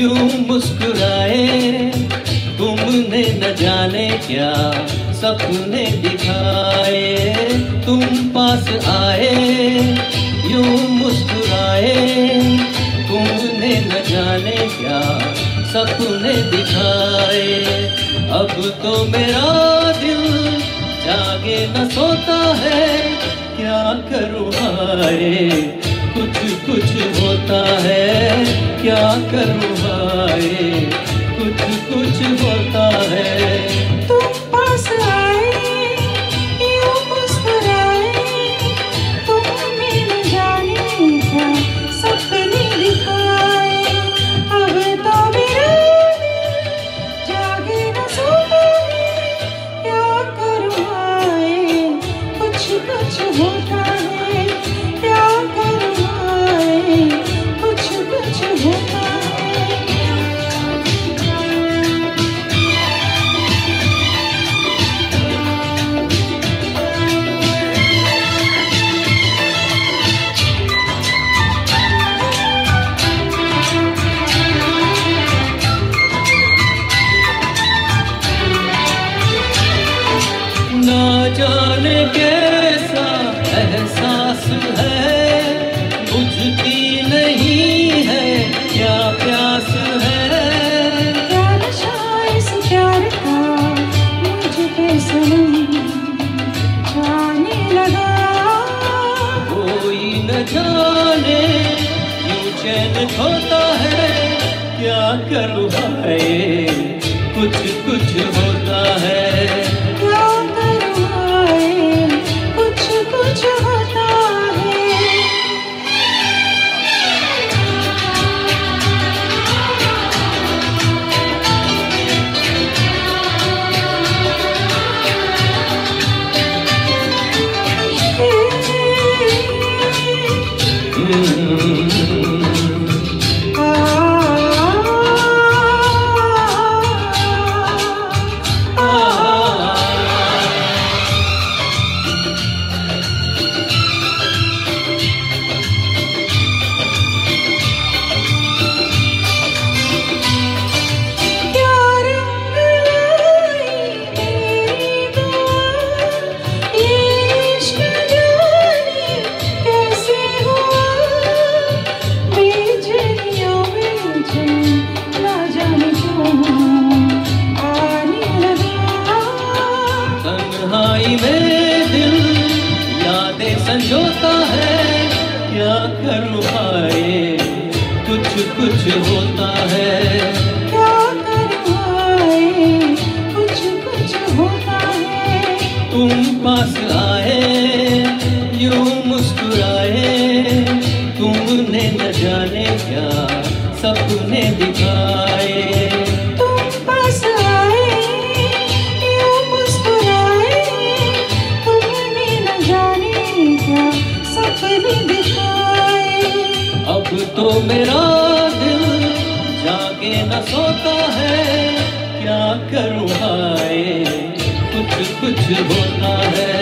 यूँ मुस्कुराए, तुमने न जाने क्या सपने दिखाए। तुम पास आए, यूँ मुस्कुराए, तुमने न जाने क्या सपने दिखाए। अब तो मेरा दिल जागे, न सोता है, क्या करूँ हाय कुछ कुछ होता है। क्या करूँ जाने कैसा एहसास है? बुझती नहीं है क्या प्यास है? क्या नशा इस प्यार का मुझ पे सनम जाने लगा। कोई न जाने क्यों चैन खोता है? क्या करूँ हाय? कुछ कुछ है करूँ हाय कुछ कुछ होता है। क्या कर पाए कुछ कुछ होता है। तुम पास आए यूँ मुस्कुराए तुमने न जाने क्या सपने दिखाए तो मेरा दिल जागे न सोता है क्या करूँ हाय? कुछ कुछ होता है।